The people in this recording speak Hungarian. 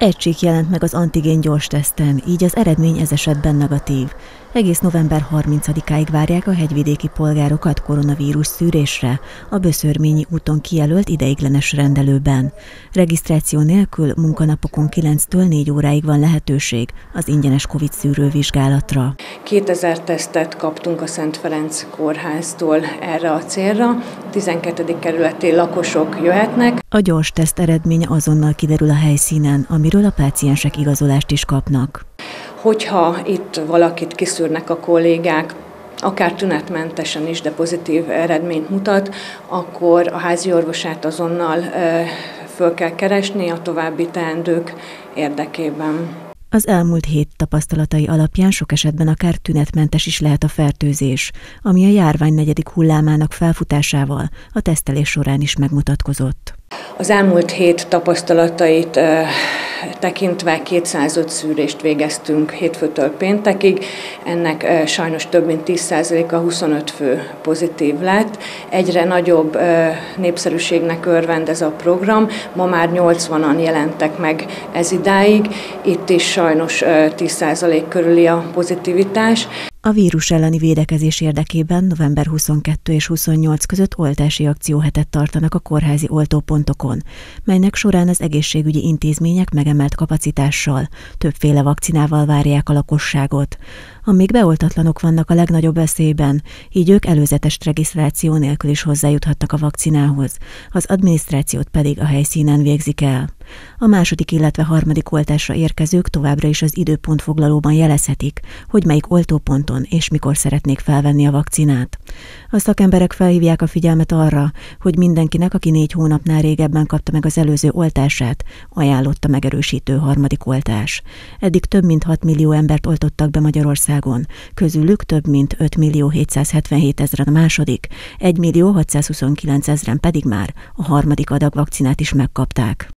Egy csík jelent meg az antigén gyors teszten, így az eredmény ez esetben negatív. Egész november 30-áig várják a hegyvidéki polgárokat koronavírus szűrésre a Böszörményi úton kijelölt ideiglenes rendelőben. Regisztráció nélkül munkanapokon 9-től 4 óráig van lehetőség az ingyenes COVID szűrővizsgálatra. 2000 tesztet kaptunk a Szent Ferenc kórháztól erre a célra. 12. kerületi lakosok jöhetnek. A gyors teszt eredménye azonnal kiderül a helyszínen, amiről a páciensek igazolást is kapnak. Hogyha itt valakit kiszűrnek a kollégák, akár tünetmentesen is, de pozitív eredményt mutat, akkor a házi orvosát azonnal föl kell keresni a további teendők érdekében. Az elmúlt hét tapasztalatai alapján sok esetben akár tünetmentes is lehet a fertőzés, ami a járvány negyedik hullámának felfutásával a tesztelés során is megmutatkozott. Az elmúlt hét tapasztalatait tekintve 205 szűrést végeztünk hétfőtől péntekig. Ennek sajnos több mint 10%-a 25 fő pozitív lett. Egyre nagyobb népszerűségnek örvend ez a program. Ma már 80-an jelentek meg ez idáig. Itt is sajnos 10% körüli a pozitivitás. A vírus elleni védekezés érdekében november 22 és 28 között oltási akcióhetet tartanak a kórházi oltópontokon, melynek során az egészségügyi intézmények megemelt kapacitással, többféle vakcinával várják a lakosságot. A még beoltatlanok vannak a legnagyobb veszélyben, így ők előzetes regisztráció nélkül is hozzájuthatnak a vakcinához, az adminisztrációt pedig a helyszínen végzik el. A második, illetve harmadik oltásra érkezők továbbra is az időpontfoglalóban jelezhetik, hogy melyik oltóponton és mikor szeretnék felvenni a vakcinát. A szakemberek felhívják a figyelmet arra, hogy mindenkinek, aki négy hónapnál régebben kapta meg az előző oltását, ajánlott a megerősítő harmadik oltás. Eddig több mint 6 millió embert oltottak be Magyarországon, közülük több mint 5 millió 777 ezeren a második, 1 millió 629 ezeren pedig már a harmadik adag vakcinát is megkapták.